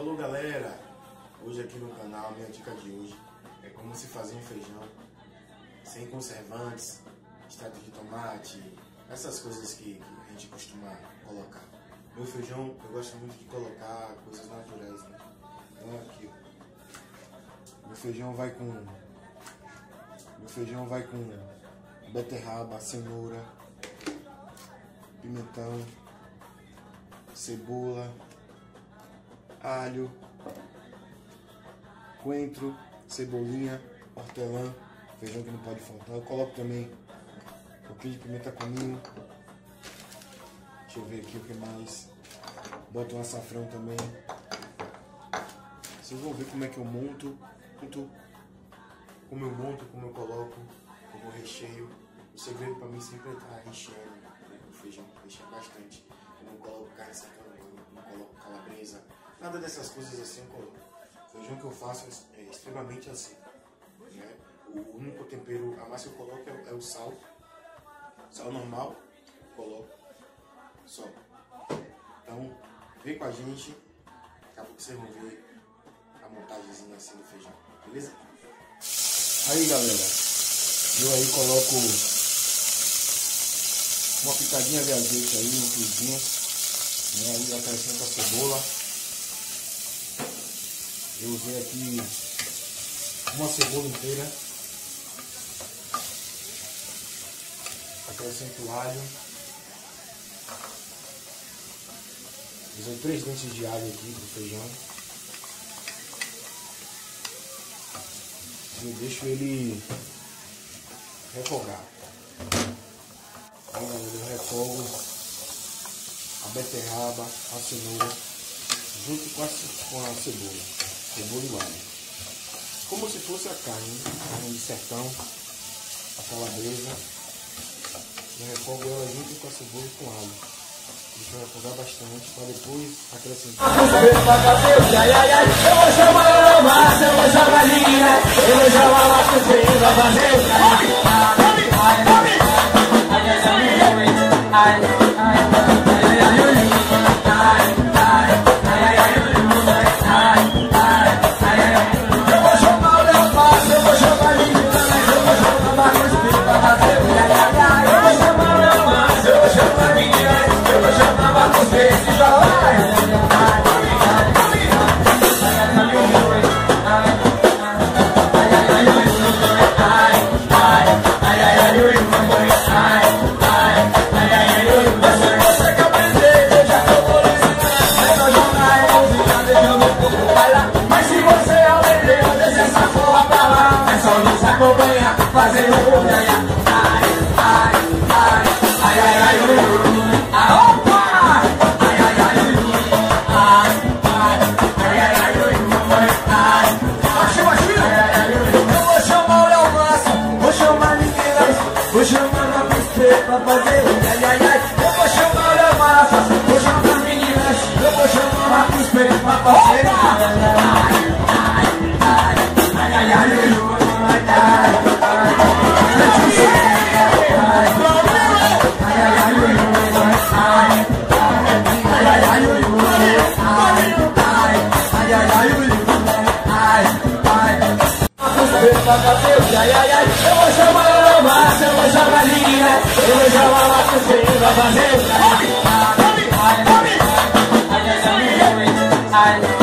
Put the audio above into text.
Alô galera, hoje aqui no canal, minha dica de hoje é como se fazer um feijão sem conservantes, extrato de tomate, essas coisas que, que, a gente costuma colocar. Meu feijão, eu gosto muito de colocar coisas naturais, né? Então aqui. Meu feijão vai com... Meu feijão vai com beterraba, cenoura, pimentão, cebola, alho, coentro, cebolinha, hortelã, feijão que não pode faltar. Eu coloco também um pouquinho de pimenta cominho. Deixa eu ver aqui o que mais. Boto um açafrão também. Vocês vão ver como é que eu monto, monto como eu monto, como eu coloco, como eu recheio. O segredo para mim sempre é estar recheando né, o feijão, rechear bastante. Eu não coloco carne secando, não coloco calabresa, Nada dessas coisas assim eu coloco. O feijão que eu faço é extremamente assim. Né? O único tempero a mais que eu coloco é, é o sal. Sal normal, coloco só. Então, vem com a gente. Daqui a pouco vocês vão ver a montagemzinha assim do feijão. Beleza? Aí galera, eu aí coloco uma pitadinha de azeite aí, um fiozinho. Né? Aí acrescento a cebola. Eu usei aqui uma cebola inteira. Acrescento alho. Usei três dentes de alho aqui pro feijão. E eu deixo ele refogar. Olha, eu refogo a beterraba, a cenoura, junto com a, com a cebola cebola alho. Como se fosse a carne, carne de sertão, a calabresa. Eu refogo ela junto com a cebola e com alho. Deixa eu refogar bastante para depois acrescentar. Eu vou chamar a massa, eu vou chamar a linha, eu vou chamar a cozinha, fazer Bye. mahal.